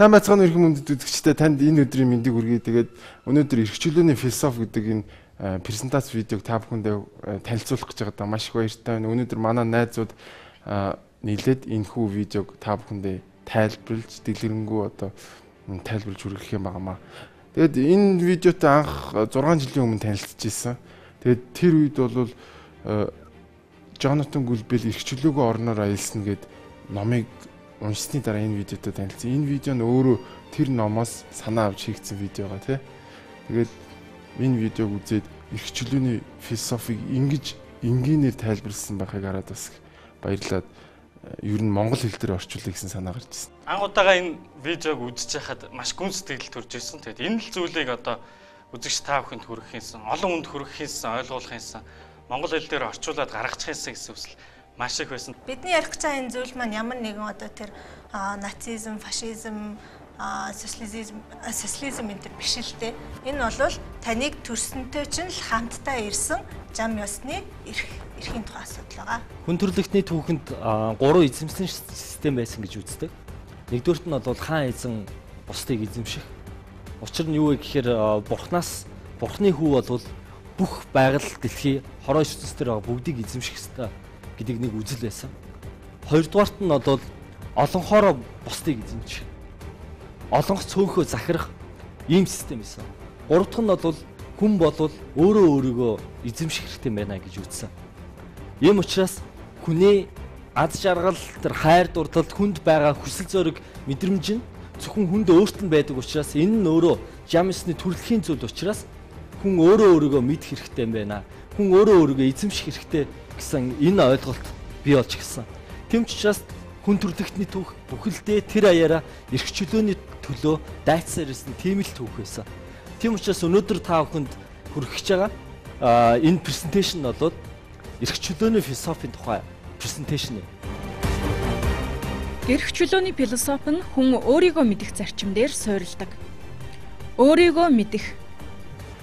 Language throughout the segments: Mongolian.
Сайн байцгаана өрхөн мөндөд үзэгчдээ танд энэ өдрийн мэндийг хүргэе. Тэгээд өнөөдөр эрхчлөөний философи гэдэг энэ презентац видеог та бүхэндээ танилцуулах гэж байгаа маш их баяртай байна. Өнөөдөр манай найзууд нийлээд энэ хүү видеог та бүхэндээ тайлбарлаж дэлгэрэнгүй одоо тайлбарлаж хүргэх юм байнамаа. Тэгээд энэ видеотой анх 6 жилийн өмнө танилцж ирсэн. Тэгээд тэр үед бол Джонатан Гүлбэл эрхчлөөгөө орноор аялсан гэд номыг уншсны дараа энэ видеотой танилцсан. Энэ видео нь өөрөө тэр номоос санаа авч хийгдсэн видео байгаа тий. Тэгээд энэ видеог үзээд эрх чөлөөний философиг ингэж энгийнээр тайлбарлсан байхыг хараад бас баярлаад ер нь монгол хэл дээр орчуулъя гэсэн санаа гарч ирсэн. Анх удаага энэ видеог үзэж байхад маш гүн сэтгэл төрж ирсэн. Тэгээд энэ л зүйлийг одоо үзэгч та бүхэнд хүргэхийнсэн, олон хүнд хүргэхийнсэн, ойлгуулахынсан, монгол хэл дээр орчуулад гаргачихсан гэсэн үсэл маш их байсан. Бидний ярих гэж байгаа энэ зүйл маань ямар нэгэн одоо тэр нацизм, фашизм, социализм, социализм энэ биш л дээ. Энэ бол таныг төрсөнтэй чинь л хамтдаа ирсэн зам ёсны эрх эрхийн тухай асуудал байгаа. Хүн төрөлхтний түүхэнд гурван эзэмсэн систем байсан гэж үздэг. Нэгдүгürt нь бол хаан эзэн бусдыг эзэмших. Учир нь юу вэ гэхээр бурхнаас бурхны хүү бол бүх байгаль дэлхий хороо ертөнцийн дээр байгаа бүгдийг эзэмших ёстой гэдэг нэг үзэл байсан. Хоёрдугаарт нь бол олонхоороо бусдыг эзэмчих. Олонх цөөхөө захирах ийм систем байсан. Гурав дахь нь бол хүн болвол өөрөө өөрийгөө эзэмших хэрэгтэй байна гэж үзсэн. Ийм учраас хүний аз жаргал тэр хайр дурлал хүнд байгаа хүсэл зориг мэдрэмж нь зөвхөн хүнд өөрт нь байдаг учраас энэ нь өөрөө жамсны төрөлхийн зүйл учраас хүн өөрөө өөрийгөө мэдэх хэрэгтэй юм байна. Хүн өөрөө өөрийгөө эзэмших хэрэгтэй гэсэн энэ ойлголт бий болж гисэн. Тэм ч учраас хүн төрлөختний түүх бүхэлдээ тэр аяараа эрх чөлөөний төлөө дайцсаар ирсэн тийм л түүх байсан. Тийм учраас өнөөдөр та бүхэнд хүргэж байгаа энэ презентацийн нь бол эрх чөлөөний философийн тухай презентацийн юм. Эрх чөлөөний философи нь хүн өөрийгөө мэдэх зарчим дээр суурилдаг. Өөрийгөө мэдэх.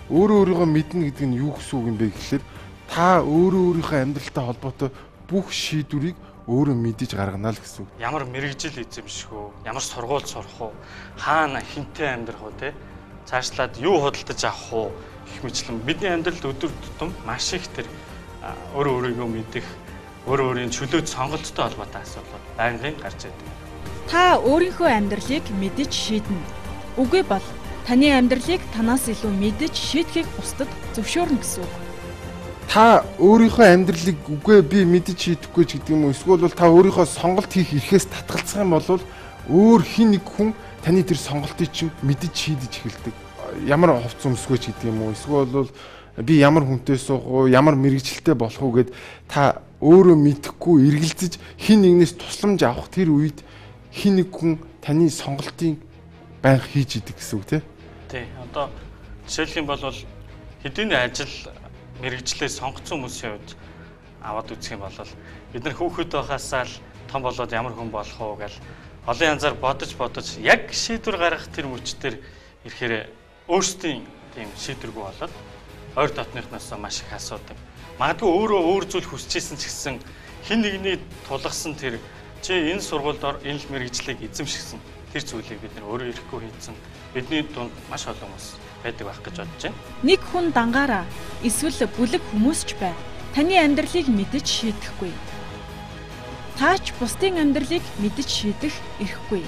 Өөрөө өөрийгөө мэднэ гэдэг нь юу гэсэн үг юм бэ гэхэлэр та өөрөө өөрийнхөө амьдралтай холбоотой бүх шийдвэрийг өөрөө мэдэж гаргана л гэсэн үг. Ямар мэрэгжил эзэмших үү? Ямар сургууль сурах уу? Хаана хинтээ амьдрах уу те? Цаашлаад юу худалдаж авах уу? Гэх мэтлэн бидний амьдралд өдөр тутам маш их тэр өөрөө өөрийгөө мэдэх, өөрөө өөрийн чөлөөт сонголттой холбоотой асуудлууд байнгын гарч идэг. Та өөрийнхөө амьдралыг мэдэж шийднэ. Үгүй бол таны амьдралыг танаас илүү мэдэж шийдэхийг бусдад зөвшөөрнө гэсэн үг та өөрийнхөө амьдралыг үгүй би мэдэж шийдэхгүй ч гэдэг юм уу эсвэл та өөрийнхөө сонголт хийх эрхээс татгалзах юм бол өөр хин нэг хүн таны тэр сонголтыг чинь мэдэж шийдэж эхэлдэг. Ямар ховц өмсгөө ч гэдэг юм уу эсвэл би ямар хүнтэй суух уу ямар мэрэгчлээ болох уу гэд та өөрөө мэдэхгүй эргэлзэж хин нэгнээс тусламж авах тэр үед хин нэг хүн таны сонголтыг байнга хийж идэг гэсэн үг тий. Тий. Одоо жишээлх юм бол хэдийн ажил мэрэгжлээ сонгоцсон хүмүүсийн хувьд аваад үзэх юм бол бид нар хүүхэд байхасаа л том болоод ямар хүн болох уу гэл олон янзаар бодож бодож яг шийдвэр гаргах тэр мөчтөр ирэхээр өөрсдийн тийм шийдвэргүй болоод ойр дотныхноос маш их асуудаг. Магадгүй өөрөө өөр зүйл хүсэжсэн ч гэсэн хин нэгний тулгасан тэр чи энэ сургуульд энэ л мэрэгжлийг эзэмшигсэн тэр зүйлийг бид нар өөрөө ирэхгүй хийсэн. Бидний дунд маш олон хүмүүс байдаг байх гэж бодож байна. Нэг хүн дангаараа эсвэл бүлэг хүмүүс ч бай. Таны амьдралыг мэдэж шийдэхгүй. Таач бусдын амьдралыг мэдэж шийдэх эрхгүй.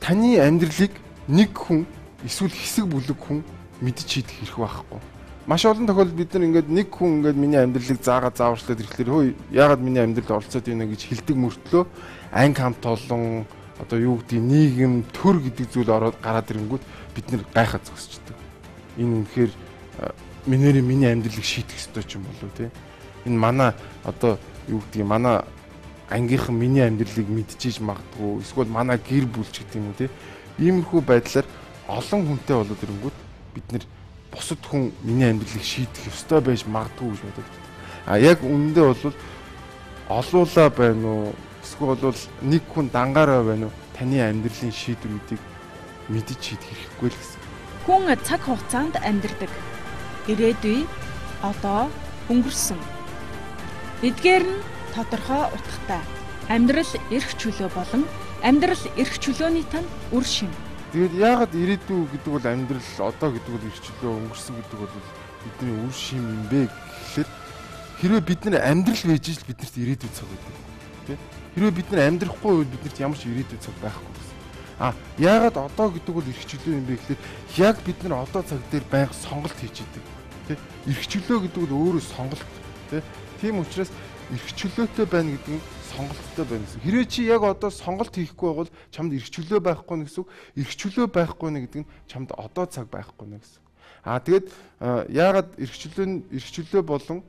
Таны амьдралыг нэг хүн эсвэл хэсэг бүлэг хүн мэдэж шийдэх эрх байхгүй. Маш олон тохиолдолд бид нар ингээд нэг хүн ингээд миний амьдралыг заагаа зааварчлаад ирэхлээр хөөе яагаад миний амьдралд оролцоод байна гэж хэлдэг мөртлөө анги хамт олон одоо юу гэдэг нийгэм төр гэдэг зүйл ороод гараад ирэнгүүт бид нэр гайхаад зогсчдөг. Энэ үнэхээр минийрээ миний амьдралыг шийдэх ёстой ч юм болов тий. Энэ манай одоо юу гэдэг манай ангийнхан миний амьдралыг мэдчихэж магадгүй эсвэл манай гэр бүлч гэдэг юм тий. Иймэрхүү байдлаар олон хүнтэй болоод ирэнгүүт бид нэр бусад хүн миний амьдралыг шийдэх ёстой байж магадгүй гэж боддог. А яг үнэндээ бол олуула байна уу Эсвэл бол нэг хүн дангаараа байна уу? Таны амьдралын шийдвэрүүдийг мэдэж шийдэх хэрэггүй л гэсэн. Хүн цаг хугацаанд амьдардаг. Ирээдүй одоо өнгөрсөн. Эдгээр нь тодорхой утгатай. Амьдрал эрх чөлөө болон амьдрал эрх чөлөөний тань үр шим. Тэгээд яагаад ирээдүй гэдэг бол амьдрал одоо гэдэг бол эрх чөлөө өнгөрсөн гэдэг бол бидний үр шим юм бэ гэхэлэр хэрвээ бид нар амьдрал байж ижил биднэрт ирээдүй цаг байдаг. Тэ? Хэрвээ бид нар амьдрахгүй үед биднэрт ямар ч ирээдүй цаг байхгүй гэсэн. А яагаад одоо гэдэг бол эрх чөлөө юм бэ гэхэлэр яг бид нар одоо цаг дээр байнга сонголт хийж идэг. Тэ? Эрх чөлөө гэдэг бол өөрөө сонголт. Тэ? Тийм учраас эрх чөлөөтэй байна гэдэг нь сонголттой байна гэсэн. Хэрвээ чи яг одоо сонголт хийхгүй бол чамд эрх чөлөө байхгүй нэ гэсэн үг. Эрх чөлөө байхгүй нэ гэдэг нь чамд одоо цаг байхгүй нэ гэсэн. Аа тэгээд яагаад эрх чөлөө нь эрх чөлөө болон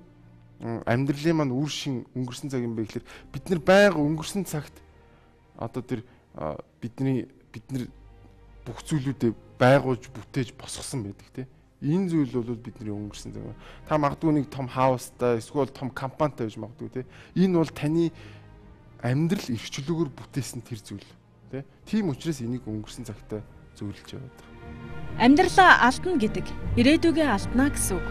амьдралын маань үр шин өнгөрсөн цаг юм бэ гэхээр бид нар байнга өнгөрсөн цагт одоо тэр бидний бид нар бүх зүйлүүдээ байгуулж бүтээж босгосон байдаг тийм энэ зүйл бол бидний өнгөрсөн цаг. Та магадгүй нэг том хаустай эсвэл том компанитай байж магадгүй тийм энэ бол таны амьдрал эрхчлөөгөр бүтээсэн тэр зүйл тийм тийм учраас энийг өнгөрсөн цагтаа зөвлөж яваад байгаа. Амьдралаа алдна гэдэг ирээдүгээ алдна гэсэн үг.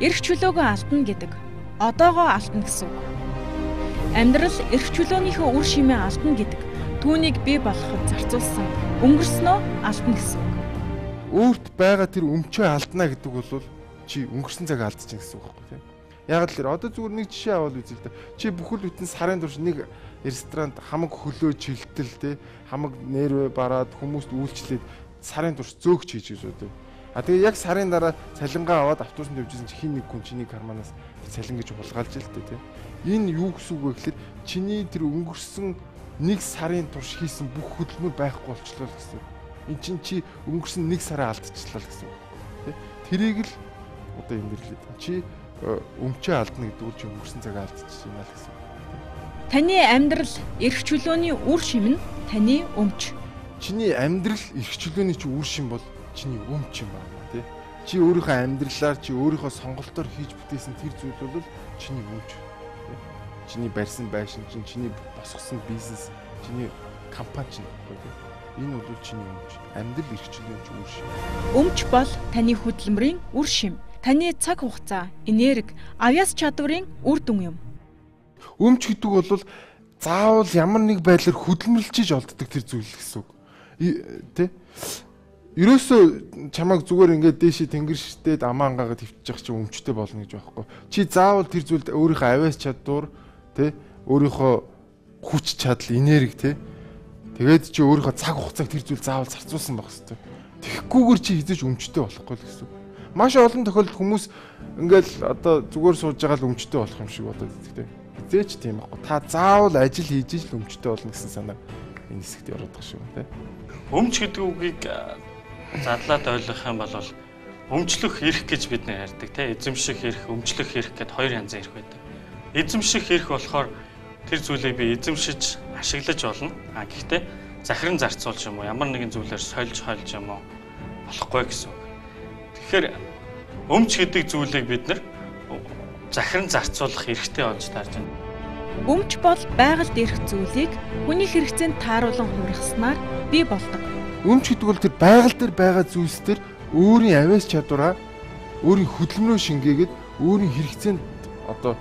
Эрх чөлөөгөө алдна гэдэг одоогоо алдна гэсэн үг. Амьдрал эрх чөлөөнийхөө үр шимээ алдна гэдэг түүнийг бий болгоход зарцуулсан өнгөрснөө алдна гэсэн үг. Өөрт байгаа тэр өмчөө алдна гэдэг бол чи өнгөрсөн цаг алдчихна гэсэн үг байхгүй тийм. Яг л одоо зүгээр нэг жишээ аваад үзье л да. Чи бүхэл бүтэн сарын турш нэг ресторанд хамаг хөлөө чилтэл те хамаг нэрвэ бараад хүмүүст үйлчлээд сарын турш зөөгч хийж үү. А тэгээ яг сарын дараа цалингаа аваад автобусанд явжсэн чи хин нэг хүн чиний карманаас цалин гэж булгаалж л тээ тийм. Энэ юу гэсэн үг вэ гэхээр чиний тэр өнгөрсөн нэг сарын турш хийсэн бүх хөдөлмөр байхгүй болчлоо гэсэн. Эн чин чи өнгөрсөн нэг сараа алдчихлаа гэсэн үг. Тэ? Тэрийг л одоо юм нэрлээд. Чи өмчөө алдна гэдэг үл чи өнгөрсөн цагаа алдчихсан юм аа гэсэн. Таны амьдрал эрх чөлөөний үр шим нь таны өмч. Чиний амьдрал эрх чөлөөний чи үр шим бол чиний өмч юм байна тий. Чи өөрийнхөө амьдралаар чи өөрийнхөө сонголтоор хийж бүтээсэн тэр зүйл бол чиний өмч. Чиний барьсан байшин чинь чиний босгосон бизнес, чиний компани чинь тий. Энэ бол чиний өмч. Амьдрал эрхчлэн ч үр шим. Өмч бол таны хөдөлмөрийн үр шим. Таны цаг хугацаа, энерги, авяас чадварын үр дүн юм. Өмч гэдэг бол заавал ямар нэг байдлаар хөдөлмөрлөж олддог тэр зүйл гэсэн үг. Тэ? ерөөсөө чамайг зүгээр ингээд дээшээ тэнгэр штэд амаа ангаагаад хөвчих чи өмчтэй болно гэж байхгүй. Чи заавал тэр зүйлд өөрийнхөө авиас чадвар тэ өөрийнхөө хүч чадал энерги тэ тэгээд чи өөрийнхөө цаг хугацааг тэр зүйл заавал зарцуулсан байх хэрэгтэй. Тэгэхгүйгээр чи хизэж өмчтэй болохгүй л гэсэн. Маш олон тохиолдолд хүмүүс ингээд одоо зүгээр сууж байгаа л өмчтэй болох юм шиг бодоод тэ. Хизээч тийм байхгүй. Та заавал ажил хийж л өмчтэй болно гэсэн санаа энэ хэсэгт ороод байгаа шүү тэ. Өмч гэдэг үгийг задлаад ойлгох юм бол өмчлөх эрх гэж бид нэр ярьдаг тийм эзэмших эрх, өмчлөх эрх гэд хоёр янзын эрх байдаг. Эзэмших эрх болохоор тэр зүйлийг би эзэмшиж ашиглаж болно. А гэхдээ захиран зарцуулж юм уу ямар нэгэн зүйлээр сольж хойлж юм уу болохгүй гэсэн үг. Тэгэхээр өмч гэдэг зүйлийг бид нар захиран зарцуулах эрхтэй болж таарж байна. Өмч бол байгальд ирэх зүйлийг хүний хэрэгцээнд тааруулан хувиргаснаар бий болдог. Өмч гэдэг бол тэр байгаль дээр байгаа зүйлс төр өөрийн авиас чадвараа өөрийн хөдөлмөрөө шингээгээд өөрийн хэрэгцээнд одоо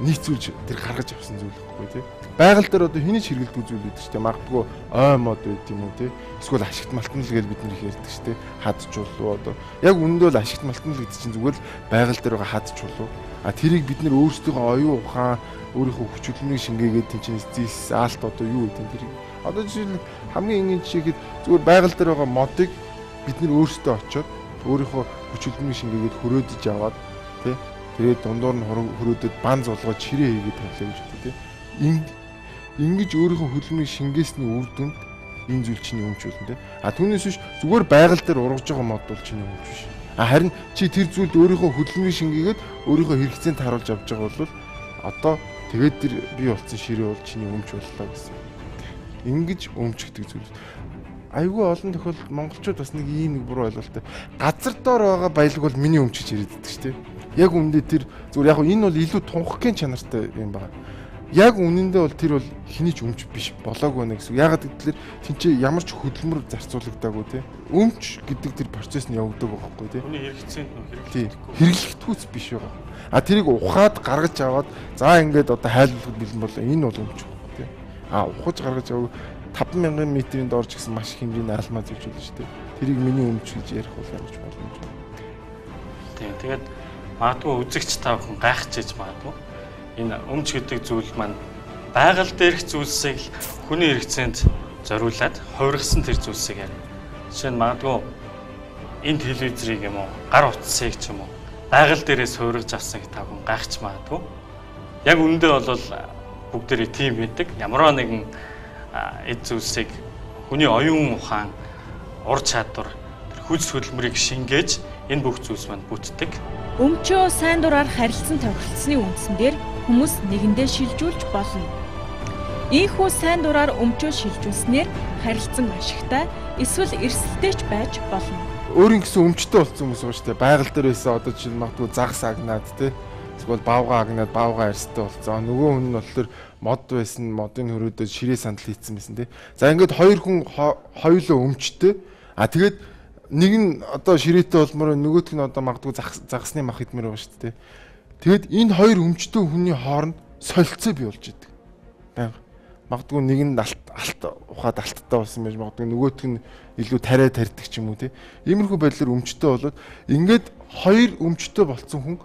нийцүүлж тэр гаргаж авсан зүйл байхгүй тий. Байгаль дээр одоо хэний ч хэрэгэлдэг зүйл ч тий. Магадгүй ой мод байд юм уу тий. Эсвэл ашигт малтан л гэж бид нэр их ярьдаг ч тий. Хадч болов одоо яг үүндээ л ашигт малтан л гэдэг чинь зүгээр л байгаль дээр байгаа хадч болов. А тэрийг бид нэр өөрсдийнхөө оюун ухаан өөрийнхөө хүч хөдөлмөрийг шингээгээд тэнцэнэс зис аалт одоо юу гэдэг тэрийг Одоо жишээл хамгийн энгийн жишээхэд зүгээр байгаль дээр байгаа модыг бид нэр өөрсдөө очиод өөрийнхөө хүч хөдөлмөрийг шингээгээд хөрөөдөж аваад тий тэгээд дундуур нь хөрөөдөд бан зулгаж ширээ хийгээд тавилаа гэж ингэж өөрийнхөө хөдөлмөрийг шингээсний үр дүнд энэ зүйл чиний өмч болно тий а түүнээс биш зүгээр байгаль дээр ургаж байгаа мод бол чиний өмч биш а харин чи тэр зүйлд өөрийнхөө хөдөлмөрийг шингээгээд өөрийнхөө хэрэгцээнд харуулж авч байгаа бол одоо тэгээд тэр бий болсон ширээ бол чиний өмч боллоо гэсэн ингэж өмчгдөг зүйл. Айгүй олон тохиолдолд монголчууд бас нэг ийм нэг буруу ойлголттой. Газар доор байгаа баялаг бол миний өмч гэж яриад байдаг шүү дээ. Яг үүндээ тэр зүгээр яг энэ бол илүү тунхагийн чанартай юм байна. Яг үнэндээ бол тэр бол хэний ч өмч биш болоогүй нэ гэсэн. Ягаад гэвэл тэнцээ ямар ч хөдөлмөр зарцуулагдаагүй те. Өмч гэдэг тэр процесс нь явагддаг байхгүй те. Хүний хэрэгцээнд нөх хэрэглэхгүй. Хэрэглэхтгүүц биш байгаа. А тэрийг ухаад гаргаж аваад за ингээд одоо хайлуулахад бэлэн болоо энэ бол өмч. А ухаж гаргаж авах 5000 метрийн дорж гэсэн маш хэмжээний алмаа зөвжүүлнэ шүү дээ. Тэрийг миний өмч гэж ярих бол ямар ч боломжгүй. Тийм. Тэгээд магадгүй үзэгч та бүхэн гайхаж иж магадгүй. Энэ өмч гэдэг зүйл маань байгаль дээрх зүйлсийг л хүний хэрэгцээнд зориулаад хувиргасан тэр зүйлсийг ярина. Жишээ нь магадгүй энэ телевизрийг юм уу, гар утсыг ч юм уу байгаль дээрээс хувиргаж авсан гэх та бүхэн гайхаж магадгүй. Яг үндэ бол бүгдээрээ тийм байдаг. Ямар нэгэн эд зүйлсийг хүний оюун ухаан, ур чадвар, хүч хөдөлмөрийг шингээж энэ бүх зүйлс манд бүтдэг. Өмчөө сайн дураар харилцан тохиролцсны үндсэн дээр хүмүүс нэгэндээ шилжүүлж болно. Ийхүү сайн дураар өмчөө шилжүүлснээр харилцан ашигтай эсвэл эрсдэлтэйч байж болно. Өөрийн гэсэн өмчтэй болсон хүмүүс шүү дээ. Байгаль дээр байсан одоо жишээ нь магадгүй загас агнаад те эсвэл баавга агнаад баавга арьстай болцсон. Нөгөө хүн нь болохоор мод байсан, модын хөрөөдөд ширээ сандал хийцэн байсан тий. За ингээд хоёр хүн хоёулаа өмчтэй. А тэгээд нэг нь одоо ширээтэй болмоор нөгөөх нь одоо магадгүй загасны мах идмэр байгаа шүү дээ. Тэгэд энэ хоёр өмчтэй хүний хооронд солилцоо бий болж идэг. Баян. Магадгүй нэг нь алт алт ухаад алттай болсон байж магадгүй нөгөөх нь илүү тариа тарьдаг ч юм уу тий. Иймэрхүү байдлаар өмчтэй болоод ингээд хоёр өмчтэй болцсон хүн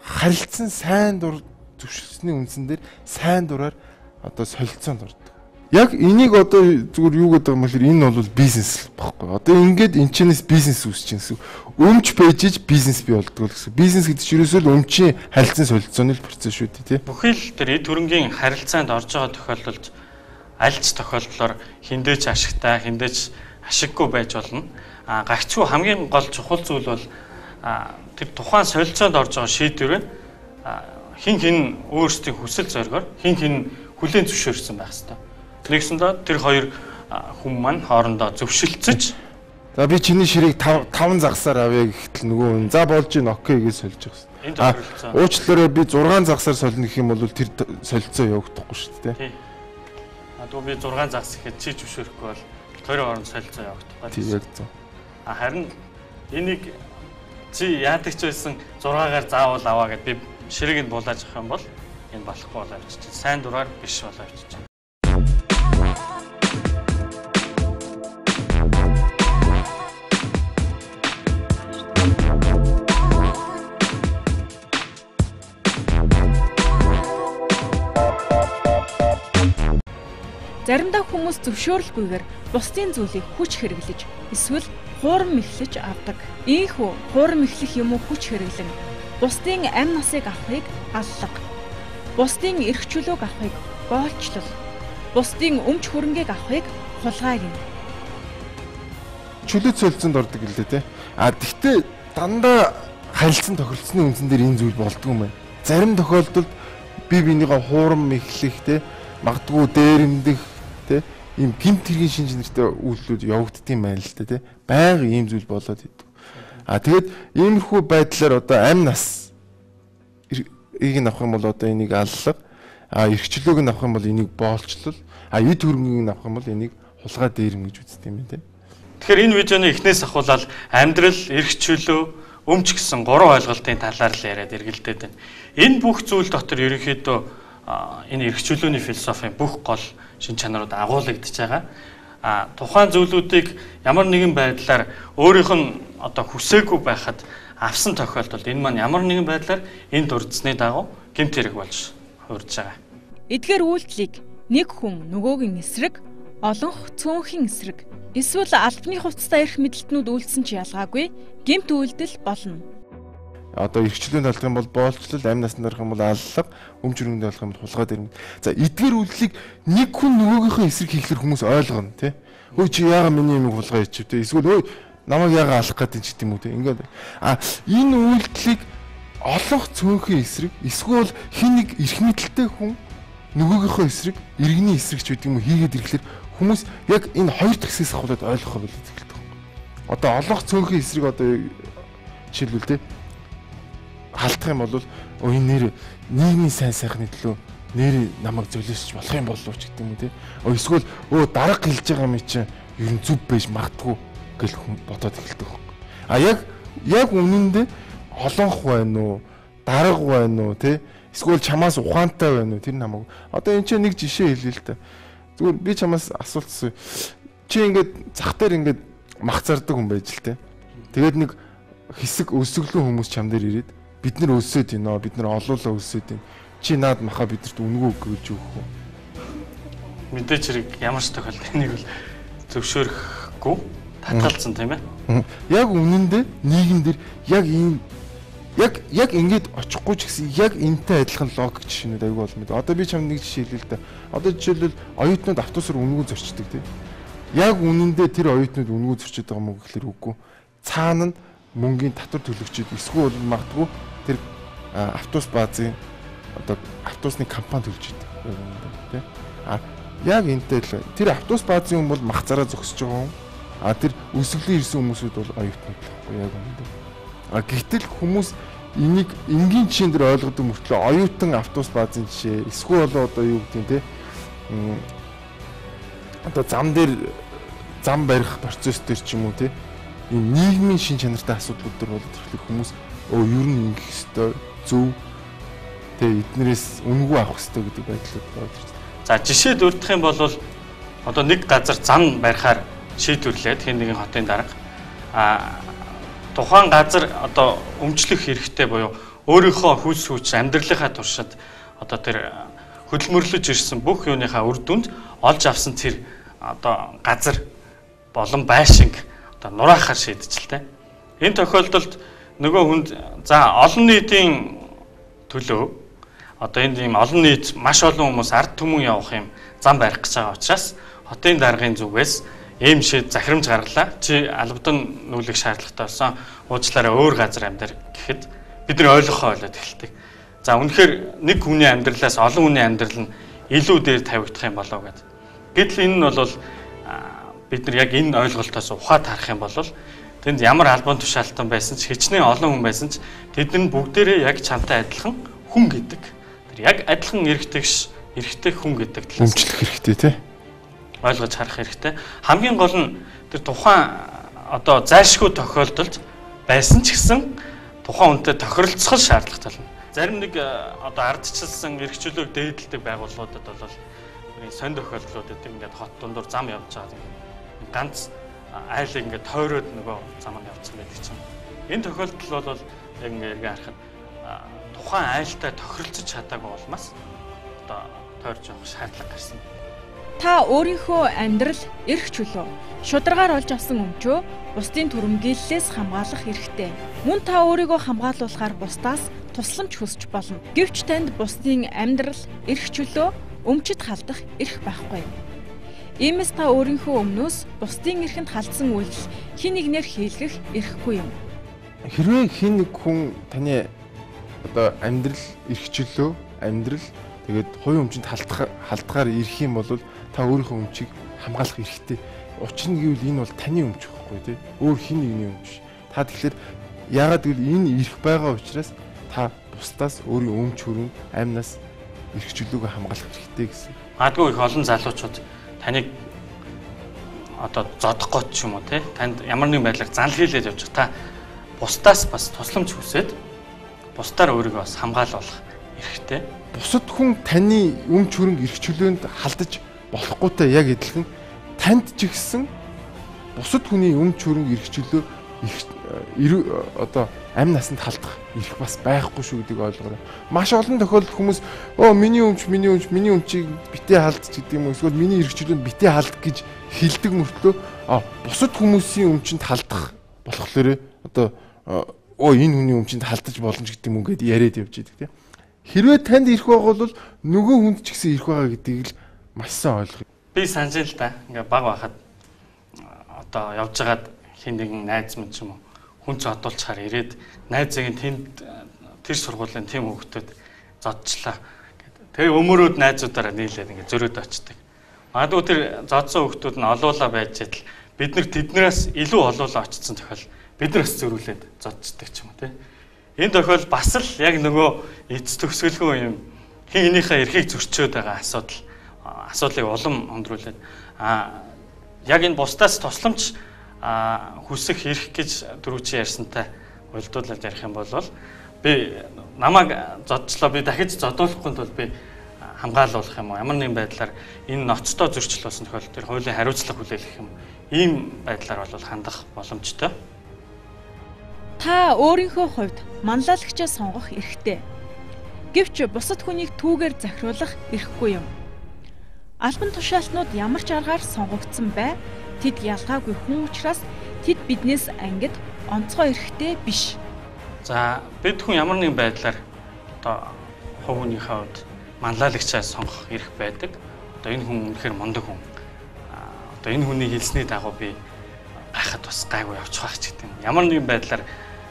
харилцсан сайн дур зөвшөлсөний үндсэн дээр сайн дураар одоо солилцоонд ордог. Яг энийг одоо зүгээр юу гэдэг юм бэлэр энэ бол бизнес л баггүй. Одоо ингээд эн чинээс бизнес үүсэж гэсэн. Өмч байж иж бизнес бий болдог гэсэн. Бизнес гэдэг чинь ерөөсөө л өмчийн харилцан солилцооны л процесс шүү дээ тий. Бүхэл тэр эд хөрөнгийн харилцаанд орж байгаа тохиолдолд аль ч тохиолдлоор хиндээч ашигтай, хиндээч ашиггүй байж болно. А гагцгүй хамгийн гол чухал зүйл бол тэр тухайн солилцоонд орж байгаа шийдвэр нь хин хин өөрсдийн хүсэл зоригоор хин хин хүлээн зөвшөөрсөн байх хэвээр. Тэгсэндээ тэр хоёр хүн маань хоорондоо зөвшөлдсөж За би чиний ширийг 5 5 загсаар авъя гэхтэл нөгөө хүн за болж ийн окей гэж сольж байгаа гэсэн. Уучлаарай би 6 загсаар солино гэх юм бол тэр солилцоо явагдахгүй шүү дээ. Тий. А дөө би 6 загс гэхэд чи зөвшөөрөхгүй бол хоёрын хооронд солилцоо явагдахгүй. Тий яг зөв. А харин энийг чи яадаг ч байсан 6-аар заавал аваа гэд би ширэгэнд булааж авах юм бол энэ болохгүй болоо авчиж. Сайн дураар биш болоо авчиж. Заримдаа хүмүүс зөвшөөрлгүйгээр бусдын зүйлийг хүч хэрэглэж эсвэл хуурам мэхлэж авдаг. Ийхүү хуурам мэхлэх юм уу хүч хэрэглэн бусдын амь насыг авахыг аллах. Бусдын эрх чөлөөг авахыг боолчлол. Бусдын өмч хөрөнгийг авахыг хулгай гэнэ. Чөлөө цөлцөнд ордог гэлээ те. А тэгтээ дандаа харилцан тохиролцсны үндсэн дээр энэ зүйл болдгүй юм байна. Зарим тохиолдолд би бинийгаа хуурам мэхлэх те магадгүй дээрэмдэх те ийм гимт хэргийн шинж нэртэй үйлдэлүүд явагддсан байна л да те байнга ийм зүйл болоод идэв. А тэгээд иймэрхүү байдлаар одоо амь нас ийг нь авах юм бол одоо энийг аллах а эрхчлөөг нь авах юм бол энийг боолчлол а эд хөрөнгийг нь авах юм бол энийг хулгай дээрэм гэж үздэг юм те. Тэгэхээр энэ видеоны эхнээс ахуулаад амьдрал, эрхчлөө, өмч гэсэн гурван ойлголтын талаар л яриад эргэлдээд байна. Энэ бүх зүйл дотор ерөнхийдөө энэ эрхчлөөний философийн бүх гол шин чанарууд агуулгадж байгаа. А тухайн зүйлүүдийг ямар нэгэн байдлаар өөрийнх нь одоо хүсээгүй байхад авсан тохиолдолд энэ маань ямар нэгэн байдлаар энд дурдсны дагуу гэмт хэрэг болж хуурж байгаа. Эдгээр үйлдэлийг нэг хүн нөгөөгийн эсрэг, олонх цөөнхийн эсрэг эсвэл албаны хувцастай эрх мэдэлтнүүд үйлдсэн ч ялгаагүй гэмт үйлдэл болно одоо эрхчлөөнд алах юм бол боолчлол, амь наснд орох юм бол аллах, өмч өргөнд болох юм бол хулгай дэрмэ. За эдгээр үйлдэлийг нэг хүн нөгөөгийнхөө эсрэг хийхлээр хүмүүс ойлгоно тий. Өө чи яага миний юм хулгай хийчих тий. Эсвэл өө намайг яага алах гэдэг ч гэдэм үү тий. Ингээд а энэ үйлдэлийг олонх цөөнхийн эсрэг эсвэл хин нэг эрх мэдэлтэй хүн нөгөөгийнхөө эсрэг иргэний эсрэг ч гэдэг юм хийгээд ирэхлээр хүмүүс яг энэ хоёр дахь хэсгээс ахуулаад ойлгох байл гэдэг. Одоо олонх цөөнхийн эсрэг одоо жишээлбэл тий халдах юм бол энэ нэр нийгмийн сайн сайхны төлөө нэр намайг золиосч болох юм болов ч гэдэг юм те. Эсвэл өө дарга хэлж байгаа юм чинь ер нь зүв байж магадгүй гэл хүн бодоод эхэлдэг хөөх. А яг яг үнэндээ олонх байна уу? Дарга байна уу те? Эсвэл чамаас ухаантай байна уу? Тэр нь хамаагүй. Одоо энэ чинь нэг жишээ хэлье л та. Зүгээр би чамаас асуултсан. Чи ингээд зах дээр ингээд мах зардаг хүн байж л те. Тэгээд нэг хэсэг өсөглөн хүмүүс чам дээр ирээд бид нар өсөөд байна. Бид нар олоолаа өсөөд байна. Чи наад маха бидэрт үнгүү гэж өгөх үү? Мэдээж хэрэг ямар ч тохиолдолд энийг бол зөвшөөрөхгүй татгалцсан тийм ээ. Яг үнэндээ нийгэм дээр яг ийм яг яг ингэж очихгүй ч гэсэн яг энтэй адилхан логик жишээнүүд аягүй бол мэд. Одоо би чамд нэг жишээ хэлээ л да. Одоо жишээлбэл оюутнууд автобусаар үнгүү зорчдөг тийм. Яг үнэндээ тэр оюутнууд үнгүү зорчод байгаа мó гэхэлэр үгүй. Цаана нь мөнгөний татвар төлөгчид эсвэл магадгүй тэр автобус баазын одоо автобусны компани төлж идэг. Тийм. А яг энтэй л тэр автобус баазын бол мах зараа зогсож байгаа хүн. А тэр өсвөлийн ирсэн хүмүүсүүд бол оюутнууд л байхгүй яг үнэндээ. А гэтэл хүмүүс энийг энгийн жишээн дээр ойлгодог мөртлөө оюутан автобус баазын жишээ эсвэл одоо юу гэдэг нь те одоо зам дээр зам барих процесс дээр ч юм уу те энэ нийгмийн шин чанартай асуудлууд дээр бол тэрхлэх хүмүүс өө ер нь ингэх ёстой зөв. Те эднэрээс үнгүй авах ёстой гэдэг байдлууд байна. За жишээ дурдах юм бол одоо нэг газар зам барихаар шийдвэрлээд хэн нэгэн хотын дарга. А тухайн газар одоо өмчлөх хэрэгтэй буюу өөрийнхөө хүс хүч амьдралынхаа туршид одоо тэр хөдөлмөрлөж ирсэн бүх юуныхаа үр дүнд олж авсан тэр одоо газар болон байшинг одоо нураахаар шийдчихэлтэй. Энэ тохиолдолд нөгөө хүнд за олон нийтийн төлөө одоо энд ийм олон нийт маш олон хүмүүс ард түмэн явах юм зам барих гэж байгаа учраас хотын даргын зүгээс ийм шийд захирамж гаргалаа. Чи албадан нүүлэх шаардлагатай болсон. Уучлаарай өөр газар амьдар гэхэд бид нар ойлгохоо ойлоод эхэлдэг. За үнэхээр нэг хүний амьдралаас олон хүний амьдрал нь илүү дээр тавигдах юм болоо гэд. Гэтэл энэ нь бол бид нар яг энэ ойлголтоос ухаад харах юм бол тэнд ямар албан тушаалтан байсан ч хичнээн олон хүн байсан ч тэд нь бүгдээрээ яг чамтай адилхан хүн гэдэг. Тэр яг адилхан эрэгтэйгш эрэгтэй хүн гэдэг талаас өмчлөх хэрэгтэй тий ойлгож харах хэрэгтэй. Хамгийн гол нь тэр тухайн одоо зайлшгүй тохиолдолд байсан ч гэсэн тухайн хүнтэй тохиролцох шаардлагатай болно. Зарим нэг одоо ардчилсан эрхчлөлөөр дээдэлдэг байгууллагуудад бол сонь тохиолдлууд гэдэг ингээд хот дундуур зам явж байгаа юм. Ганц айлыг ингээд тойроод нөгөө зам нь явцсан байдаг чинь. Энэ тохиолдол бол яг ингээд харахад тухайн айлтай тохиролцож чадаагүй улмаас одоо тойрж явах шаардлага гарсан. Та өөрийнхөө амьдрал, эрх чөлөө шударгаар олж авсан өмчөө бусдын түрэмгийллээс хамгаалах эрхтэй. Мөн та өөрийгөө хамгаалуулахаар бусдаас тусламж хүсч болно. Гэвч танд бусдын амьдрал, эрх чөлөө өмчөд халдах эрх байхгүй. Иймээс та өөрийнхөө өмнөөс бусдын эрхэнд халдсан үйлдэл хин нэгнэр хийлгэх эрхгүй юм. Хэрвээ хин нэг хүн таны одоо амьдрал, эрх чөлөө, амьдрал тэгээд хувийн өмчөнд халдах халдгаар ирэх юм бол та өөрийнхөө өмчийг хамгаалах эрхтэй. Учир нь гэвэл энэ бол таны өмч байхгүй тий. Өөр хин нэгний өмч. Та тэгэхээр яагаад гэвэл энэ эрх байгаа учраас та бусдаас өөрийн өмч хөрөн амнаас эрх чөлөөгөө хамгаалах хэрэгтэй гэсэн. Магадгүй их олон залуучууд таныг одоо зодох гот ч юм уу тий. Танд ямар нэгэн байдлаар занл хийлээд явж та бусдаас бас тусламж хүсээд бусдаар өөрийгөө бас хамгаалуулах эрхтэй. Бусад хүн таны өмч хөрөнгө эрх чөлөөнд халдаж болохгүйтэй яг адилхан танд ч ихсэн бусад хүний өмч хөрөнгө эрхчлөө их одоо амь насанд халдах ирэх бас байхгүй шүү гэдгийг ойлгоорой. Маш олон тохиолдолд хүмүүс оо миний өмч миний өмч миний өмчийг битээ халдч гэдэг юм уу эсвэл миний эрхчлөөнд битээ халд гэж хэлдэг мөртлөө а бусад хүмүүсийн өмчөнд халдах болохоор одоо оо энэ хүний өмчөнд халдаж болно ч гэдэг юм уу гэд яриад явж идэг тийм. Хэрвээ танд ирэх байгаа бол нөгөө хүнд ч гэсэн ирэх байгаа гэдгийг л маш сайн ойлгоё. Би санаж л да. Ингээ баг байхад одоо явж байгаад хин нэгэн найз минь ч юм уу хүн ч одуулчаар ирээд найзыг нь тэнд тэр сургуулийн тэм хөвгтөд зодчлаа. Тэгээ өмөрөөд найзуудаараа нийлээд ингээ зөрөөд очдөг. Магадгүй тэр зодсон хөвгтүүд нь олуула байж идэл бид нар тэднээс илүү олуула очсон тохиол бид нар бас зөрүүлээд зодчдаг ч юм уу тий. Энэ тохиол бас л яг нөгөө эц төгсгөлгүй юм хин энийхээ эрхийг зөрчөөд байгаа асуудал асуудлыг улам өндруулээд а яг энэ бусдаас тусламж хүсэх эрх гэж дөрвчийн ярьсантай уялдуулаад ярих юм бол би намайг зодчлоо би дахиж зодуулахгүй тул би хамгаалуулах юм уу ямар нэгэн байдлаар энэ ноцтой зөрчил болсон тохиолдолд тэр хуулийн хариуцлага хүлээх юм ийм байдлаар бол хандах боломжтой. Та өөрийнхөө хувьд манлайлагчаа сонгох эрхтэй. Гэвч бусад хүнийг түүгээр захируулах эрхгүй юм. Албан тушаалтнууд ямар ч аргаар сонгогдсон бай Тэд ялгаагүй хүн учраас тэд биднээс ангид онцгой эрхтэй биш. За бид хүн ямар нэгэн байдлаар одоо хувийнхаа хувьд манлайлагчаа сонгох эрх байдаг. Одоо энэ хүн үнэхээр мундаг хүн. Одоо энэ хүний хэлсний дагуу би гайхад бас гайгүй явчих байх ч гэдэг юм. Ямар нэгэн байдлаар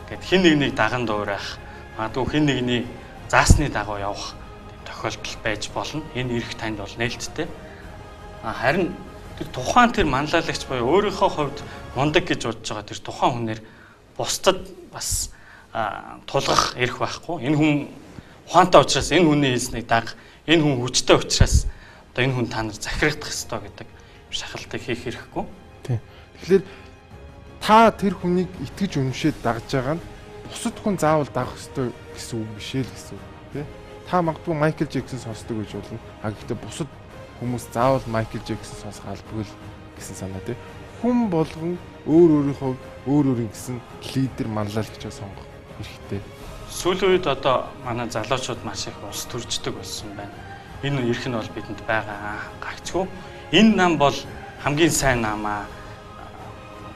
гээд хин нэг нэг даган дуурайх, магадгүй хин нэгний заасны дагуу явах тохиолдол байж болно. Энэ эрх танд бол нээлттэй. А харин тэр тухайн тэр манлайлагч буюу өөрийнхөө хувьд мундаг гэж бодож байгаа тэр тухайн хүнээр бусдад бас тулгах эрх байхгүй. Энэ хүн ухаантай учраас энэ хүний хэлснийг даг энэ хүн хүчтэй учраас одоо энэ хүн та нар захирагдах ёстой гэдэг шахалтыг хийх хэрэггүй. Тийм. Тэгэхээр та тэр хүнийг итгэж үнэмшээд дагж байгаа нь бусад хүн заавал дагах ёстой гэсэн үг биш ээ л гэсэн үг тий. Та магадгүй Майкл Джексон сонсдог гэж болно. А гэхдээ бусад хүмүүс заавал Майкл Джексон сонсох албагүй л гэсэн санаа тий. Хүн болгон өөр өөрийнхөө өөр өөр гэсэн лидер манлайлагчаа сонгох хэрэгтэй Сүүлийн үед одоо манай залуучууд маш их ус төрждөг болсон байна. Энэ эрх нь бол бидэнд байгаа гагцгүй. Энэ нам бол хамгийн сайн нам аа.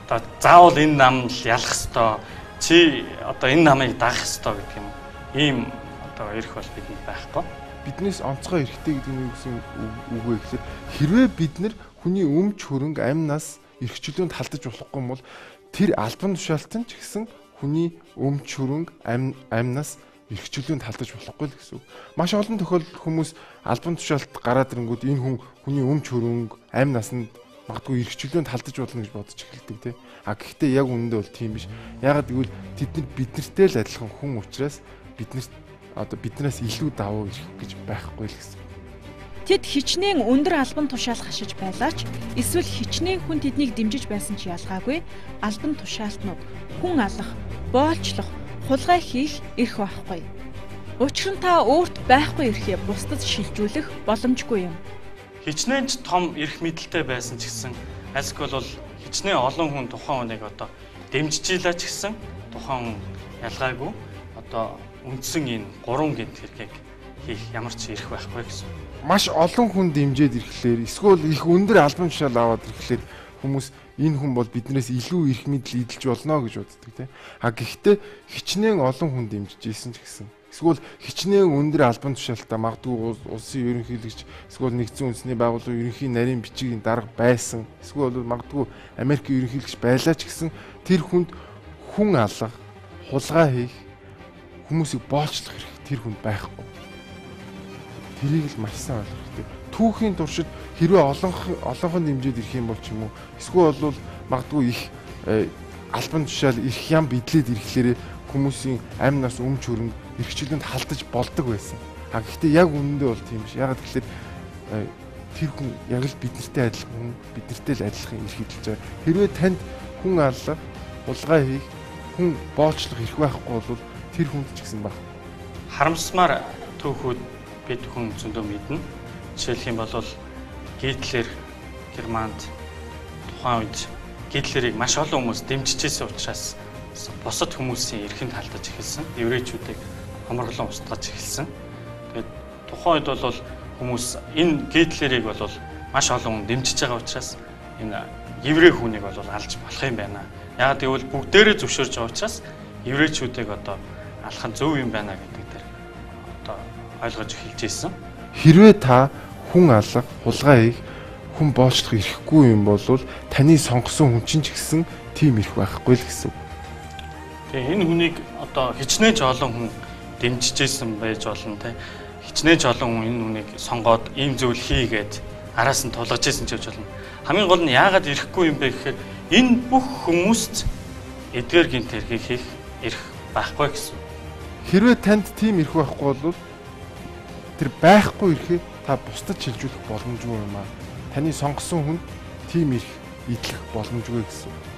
Одоо заавал энэ нам л ялах ёстой. Чи одоо энэ намыг дагах ёстой гэдэг юм. Ийм одоо эрх бол бидэнд байхгүй. Биднээс онцгой эрхтэй гэдэг нь юу гэсэн үг вэ гэхээр хэрвээ бид нар хүний өмч хөрөнгө амнаас эрхчлөөнд халдаж болохгүй бол тэр албан тушаалтан ч гэсэн хүний өмч хөрөнгө амь амнаас эрхчлөөнд халдаж болохгүй л гэсэн үг. Маш олон тохиолдолд хүмүүс албан тушаалт гараад ирэнгүүт энэ хүн хүний өмч хөрөнгө амь насанд магадгүй эрхчлөөнд халдаж болно гэж бодож эхэлдэг те. А гэхдээ яг үнэндээ бол тийм биш. Ягаад гэвэл тэд нар биднэртэй л адилхан хүн учраас биднэрт одоо биднээс илүү давуу ирэх гэж байхгүй л гэсэн. Тэд хичнээн өндөр албан тушаал хашиж байлаач эсвэл хичнээн хүн тэднийг дэмжиж байсан ч ялгаагүй албан тушаалтнууд хүн алах, боолчлох, хулгай хийх эрх байхгүй. Учир нь та өөрт байхгүй эрхээ бусдад шилжүүлэх боломжгүй юм. Хичнээн ч том эрх мэдэлтэй байсан ч гэсэн альсгүй бол хичнээн олон хүн тухайн хүнийг одоо дэмжиж илаа ч гэсэн тухайн хүн ялгаагүй одоо үндсэн энэ гурван гинт хэргийг хийх ямар ч эрх байхгүй гэсэн маш олон хүн дэмжиж ирэхлээр эсвэл их өндөр албан тушаал аваад ирэхлээр хүмүүс энэ хүн бол биднээс илүү их мэдл эдэлж болно гэж боддог тийм. А гэхдээ хичнээн олон хүн дэмжиж ийсэн ч гэсэн эсвэл хичнээн өндөр албан тушаалтай магадгүй улсын ерөнхийлөгч эсвэл нэгдсэн үндэсний байгууллага ерөнхий нарийн бичгийн дарга байсан эсвэл магадгүй Америкийн ерөнхийлөгч байлаа ч гэсэн тэр хүнд хүн алга хулгай хийх хүмүүсийг боолчлох хэрэг тэр хүнд байхгүй Тэрийг л маш сайн ойлгох хэрэгтэй. Түүхийн туршид хэрвээ олонх олонхон дэмжиж ирэх юм бол ч юм уу эсвэл бол магадгүй их э, албан тушаал их ям бидлээд ирэхлээр хүмүүсийн амь нас өмч хөрөнгө эрхчлөнд халдаж болдог байсан. А гэхдээ яг үнэндээ бол тийм биш. Ягаад гэвэл э, тэр хүн яг л биднэртэй адилхан хүн биднэртэй л адилхан эрх эдэлж байгаа. Хэрвээ танд хүн аллах, улгай хийх, хүн боолчлох эрх байхгүй бол тэр хүнд ч гэсэн баг. Харамсмаар түүхүүд бид хүн зөндөө мэднэ. Жишээлх юм бол Гитлер Германд тухайн үед Гитлерийг маш олон хүмүүс дэмжижсэн учраас босод хүмүүсийн эрхэнд халдаж эхэлсэн. Еврейчүүдийг хомроглон устгаж эхэлсэн. Тэгээд тухайн үед бол хүмүүс энэ Гитлерийг бол маш олон хүн дэмжиж байгаа учраас энэ еврей хүнийг бол алж болох юм байна. Яг гэвэл бүгдээрээ зөвшөөрж байгаа учраас еврейчүүдийг одоо алах нь зөв юм байна гэдэг ойлгож эхэлж ирсэн. Хэрвээ та хүн алга, хулгай хийх, хүн боолчлох эрхгүй юм бол таны сонгосон хүн чинь ч гэсэн тийм эрх байхгүй л гэсэн. Тэгээ энэ хүнийг одоо хичнээн ч олон хүн дэмжижсэн байж болно те. Хичнээн ч олон хүн энэ хүнийг сонгоод ийм зүйл хийгээд араас нь тулгаж исэн ч гэж болно. Хамгийн гол нь яагаад ирэхгүй юм бэ гэхээр энэ бүх хүмүүст эдгээр гинт хэргийг хийх эрх байхгүй гэсэн. Хэрвээ танд тийм эрх байхгүй бол тэр байхгүй ирэхэд та бусдад шилжүүлэх боломжгүй юм аа. Таны сонгосон хүн тийм их идэх боломжгүй гэсэн.